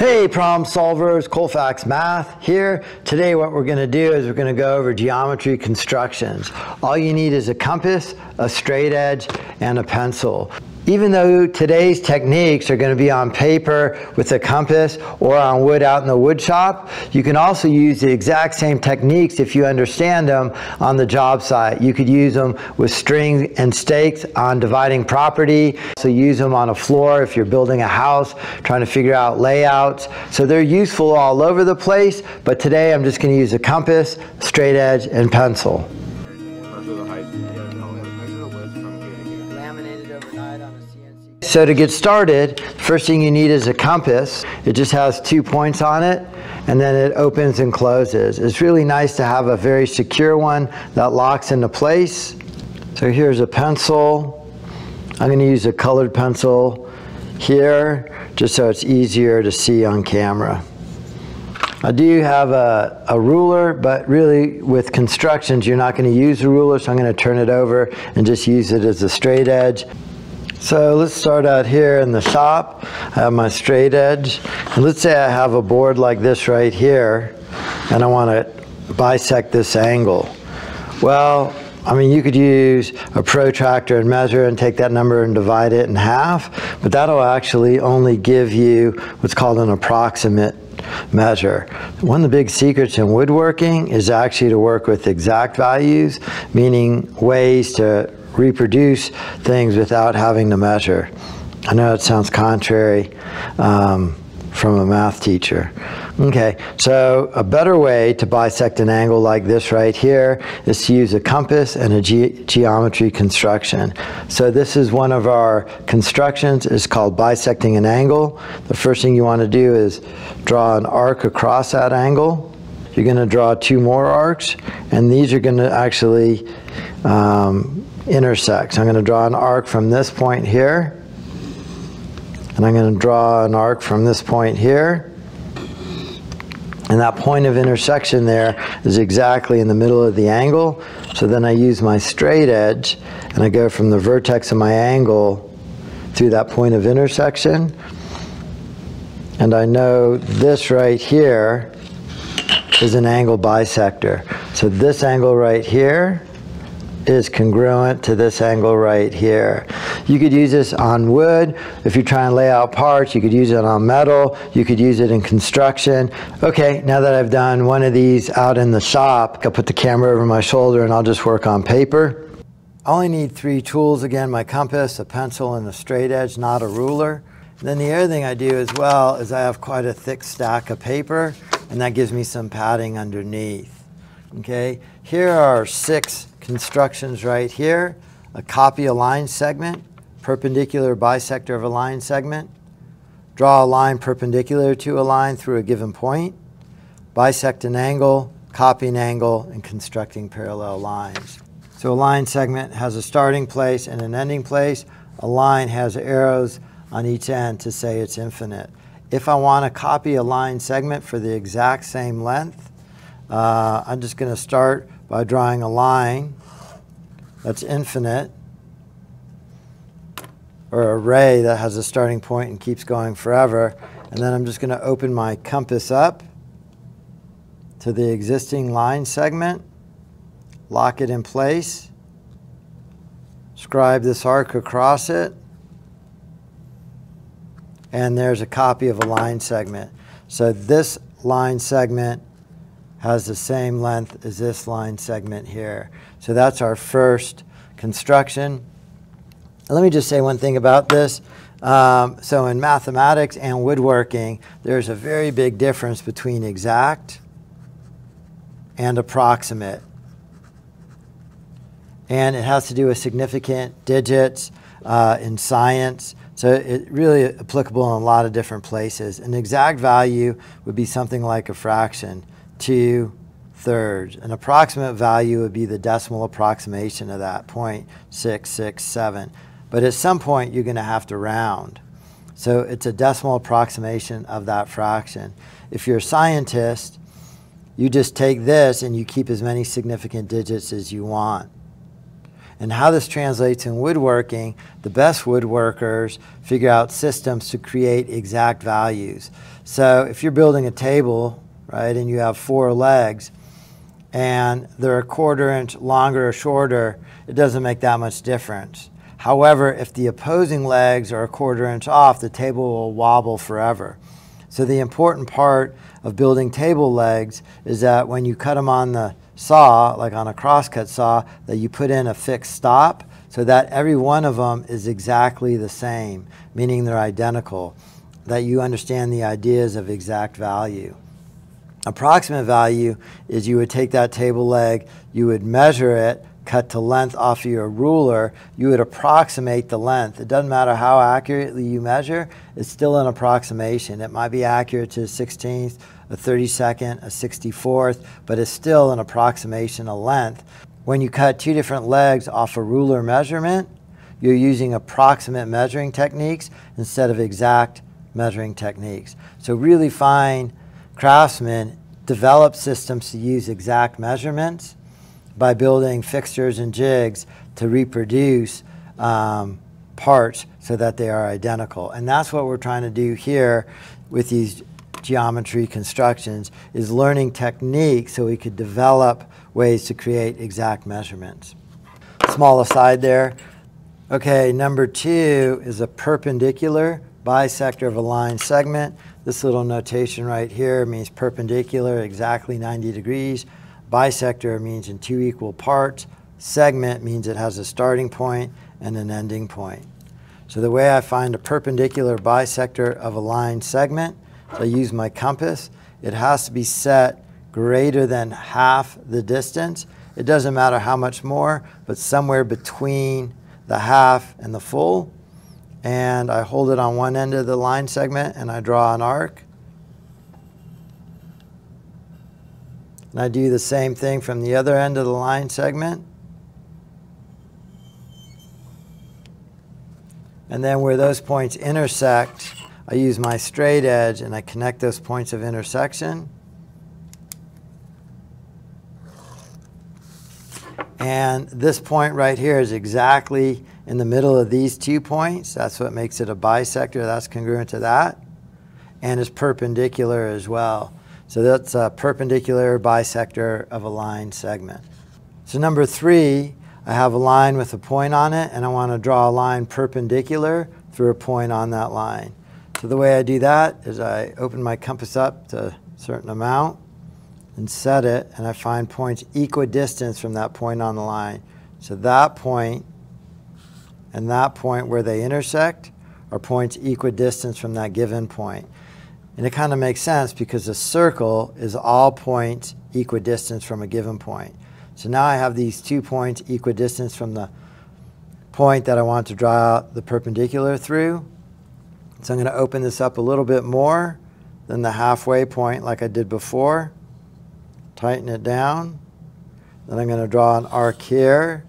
Hey problem solvers, Colfax Math here. Today what we're going to do is we're going to go over geometry constructions. All you need is a compass, a straight edge, and a pencil. Even though today's techniques are going to be on paper with a compass or on wood out in the wood shop, you can also use the exact same techniques if you understand them on the job site. You could use them with string and stakes on dividing property. So use them on a floor if you're building a house, trying to figure out layouts. So they're useful all over the place, but today I'm just going to use a compass, straight edge, and pencil. So to get started, first thing you need is a compass. It just has two points on it and then it opens and closes. It's really nice to have a very secure one that locks into place. So here's a pencil. I'm going to use a colored pencil here just so it's easier to see on camera. I do have a, a, ruler, but really with constructions, you're not going to use a ruler, so I'm going to turn it over and just use it as a straight edge. So let's start out here in the shop. I have my straight edge. And let's say I have a board like this right here, and I want to bisect this angle. Well, I mean, you could use a protractor and measure and take that number and divide it in half, but that'll actually only give you what's called an approximate measure. One of the big secrets in woodworking is actually to work with exact values, meaning ways to reproduce things without having to measure. I know it sounds contrary um, from a math teacher. Okay, so a better way to bisect an angle like this right here is to use a compass and a ge geometry construction. So this is one of our constructions. It's called bisecting an angle. The first thing you want to do is draw an arc across that angle. You're going to draw two more arcs, and these are going to actually um, intersect. So I'm going to draw an arc from this point here, and I'm going to draw an arc from this point here. And that point of intersection there is exactly in the middle of the angle. So then I use my straight edge, and I go from the vertex of my angle through that point of intersection. And I know this right here is an angle bisector. So this angle right here is congruent to this angle right here. You could use this on wood. If you try and lay out parts, you could use it on metal. You could use it in construction. Okay, now that I've done one of these out in the shop, I'll put the camera over my shoulder and I'll just work on paper. I only need three tools again, my compass, a pencil, and a straight edge, not a ruler. And then the other thing I do as well is I have quite a thick stack of paper, and that gives me some padding underneath. Okay, here are six constructions right here. A copy a line segment, perpendicular bisector of a line segment. Draw a line perpendicular to a line through a given point. Bisect an angle, copy an angle, and constructing parallel lines. So a line segment has a starting place and an ending place. A line has arrows on each end to say it's infinite. If I want to copy a line segment for the exact same length, uh, I'm just going to start by drawing a line that's infinite, or a ray that has a starting point and keeps going forever. And then I'm just going to open my compass up to the existing line segment, lock it in place, scribe this arc across it, and there's a copy of a line segment. So this line segment has the same length as this line segment here. So that's our first construction. Let me just say one thing about this. Um, so in mathematics and woodworking, there's a very big difference between exact and approximate. And it has to do with significant digits uh, in science. So it really applicable in a lot of different places. An exact value would be something like a fraction two thirds. An approximate value would be the decimal approximation of that, 0.667. But at some point, you're going to have to round. So it's a decimal approximation of that fraction. If you're a scientist, you just take this and you keep as many significant digits as you want. And how this translates in woodworking, the best woodworkers figure out systems to create exact values. So if you're building a table, right, and you have four legs, and they're a quarter inch longer or shorter, it doesn't make that much difference. However, if the opposing legs are a quarter inch off, the table will wobble forever. So the important part of building table legs is that when you cut them on the saw, like on a crosscut saw, that you put in a fixed stop so that every one of them is exactly the same, meaning they're identical, that you understand the ideas of exact value. Approximate value is you would take that table leg, you would measure it, cut to length off of your ruler, you would approximate the length. It doesn't matter how accurately you measure, it's still an approximation. It might be accurate to a 16th, a 32nd, a 64th, but it's still an approximation of length. When you cut two different legs off a ruler measurement, you're using approximate measuring techniques instead of exact measuring techniques. So really fine craftsmen develop systems to use exact measurements by building fixtures and jigs to reproduce um, parts so that they are identical. And that's what we're trying to do here with these geometry constructions is learning techniques so we could develop ways to create exact measurements. Small aside there. Okay, number two is a perpendicular bisector of a line segment. This little notation right here means perpendicular, exactly 90 degrees. Bisector means in two equal parts. Segment means it has a starting point and an ending point. So the way I find a perpendicular bisector of a line segment, so I use my compass. It has to be set greater than half the distance. It doesn't matter how much more, but somewhere between the half and the full and I hold it on one end of the line segment and I draw an arc. And I do the same thing from the other end of the line segment. And then where those points intersect, I use my straight edge and I connect those points of intersection. And this point right here is exactly in the middle of these two points. That's what makes it a bisector. That's congruent to that. And is perpendicular as well. So that's a perpendicular bisector of a line segment. So number three, I have a line with a point on it, and I want to draw a line perpendicular through a point on that line. So the way I do that is I open my compass up to a certain amount, and set it, and I find points equidistant from that point on the line. So that point and that point where they intersect are points equidistant from that given point. And it kind of makes sense because a circle is all points equidistant from a given point. So now I have these two points equidistant from the point that I want to draw out the perpendicular through. So I'm going to open this up a little bit more than the halfway point like I did before tighten it down. Then I'm going to draw an arc here.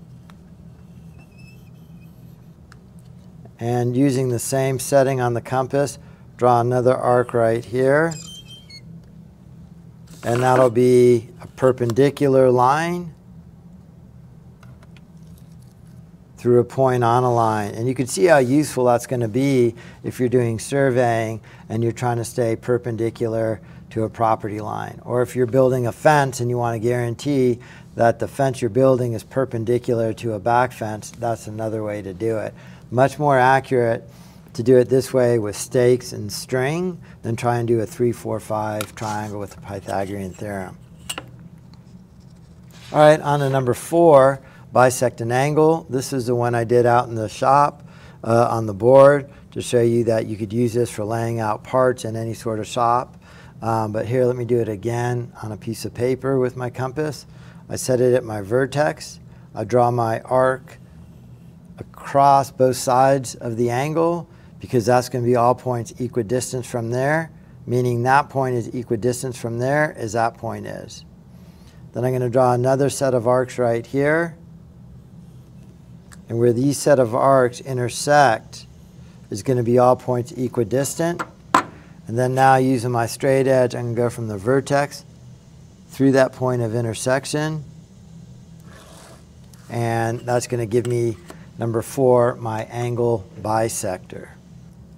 And using the same setting on the compass, draw another arc right here. And that'll be a perpendicular line through a point on a line. And you can see how useful that's going to be if you're doing surveying and you're trying to stay perpendicular to a property line. Or if you're building a fence and you want to guarantee that the fence you're building is perpendicular to a back fence, that's another way to do it. Much more accurate to do it this way with stakes and string than try and do a 3, 4, 5 triangle with the Pythagorean theorem. All right, on to number four, bisect an angle. This is the one I did out in the shop uh, on the board to show you that you could use this for laying out parts in any sort of shop. Um, but here, let me do it again on a piece of paper with my compass. I set it at my vertex. I draw my arc across both sides of the angle because that's going to be all points equidistant from there, meaning that point is equidistant from there as that point is. Then I'm going to draw another set of arcs right here. And where these set of arcs intersect is going to be all points equidistant. And then now using my straight edge, I can go from the vertex through that point of intersection And that's going to give me, number four, my angle bisector.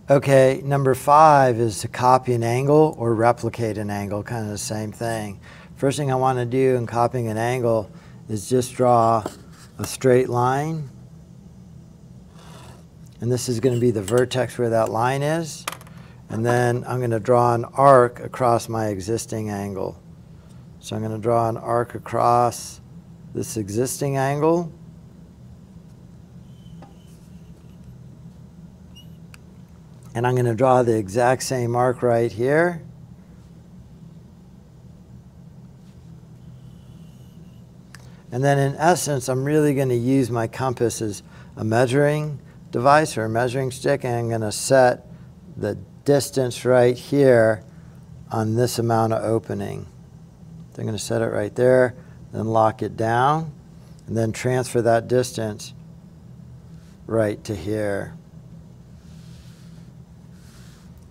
Okay, number five is to copy an angle or replicate an angle, kind of the same thing. First thing I want to do in copying an angle is just draw a straight line. And this is going to be the vertex where that line is. And then I'm going to draw an arc across my existing angle. So I'm going to draw an arc across this existing angle. And I'm going to draw the exact same arc right here. And then in essence, I'm really going to use my compass as a measuring device or a measuring stick, and I'm going to set the distance right here on this amount of opening. So I'm going to set it right there, then lock it down, and then transfer that distance right to here.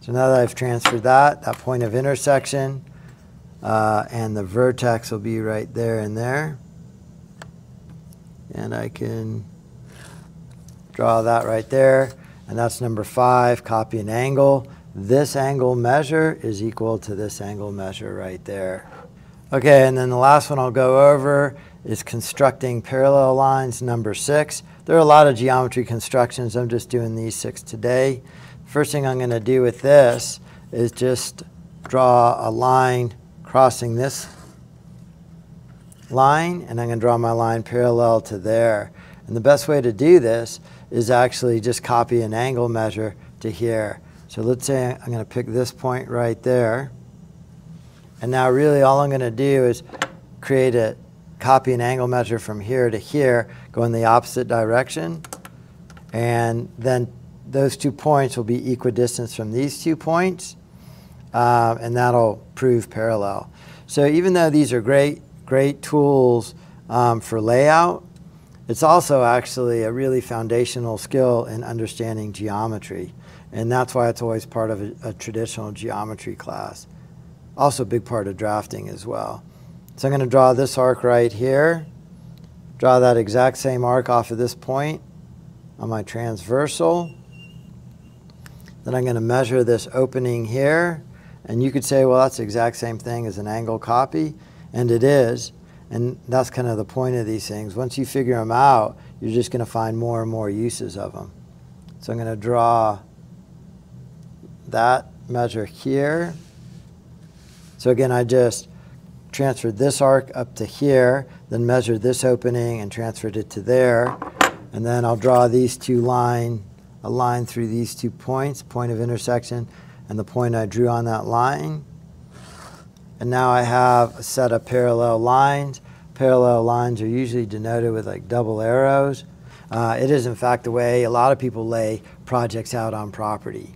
So now that I've transferred that, that point of intersection, uh, and the vertex will be right there and there. And I can draw that right there. And that's number five, copy an angle. This angle measure is equal to this angle measure right there. Okay, and then the last one I'll go over is constructing parallel lines, number six. There are a lot of geometry constructions. I'm just doing these six today. First thing I'm going to do with this is just draw a line crossing this line, and I'm going to draw my line parallel to there. And the best way to do this is actually just copy an angle measure to here. So let's say I'm going to pick this point right there. And now really all I'm going to do is create a copy an angle measure from here to here, go in the opposite direction, and then those two points will be equidistant from these two points, uh, and that'll prove parallel. So even though these are great, great tools um, for layout, it's also actually a really foundational skill in understanding geometry. And that's why it's always part of a, a traditional geometry class. Also a big part of drafting as well. So I'm going to draw this arc right here, draw that exact same arc off of this point on my transversal. Then I'm going to measure this opening here. And you could say, well, that's the exact same thing as an angle copy. And it is. And that's kind of the point of these things. Once you figure them out, you're just going to find more and more uses of them. So I'm going to draw that measure here. So again, I just transferred this arc up to here, then measured this opening and transferred it to there. And then I'll draw these two lines a line through these two points, point of intersection, and the point I drew on that line. And now I have a set of parallel lines. Parallel lines are usually denoted with like double arrows. Uh, it is in fact the way a lot of people lay projects out on property.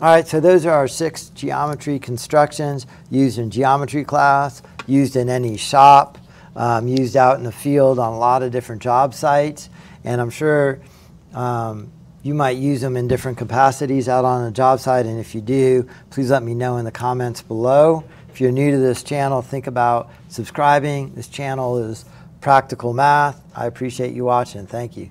All right, so those are our six geometry constructions used in geometry class, used in any shop, um, used out in the field on a lot of different job sites. And I'm sure um, you might use them in different capacities out on a job site, and if you do, please let me know in the comments below. If you're new to this channel, think about subscribing. This channel is Practical Math. I appreciate you watching. Thank you.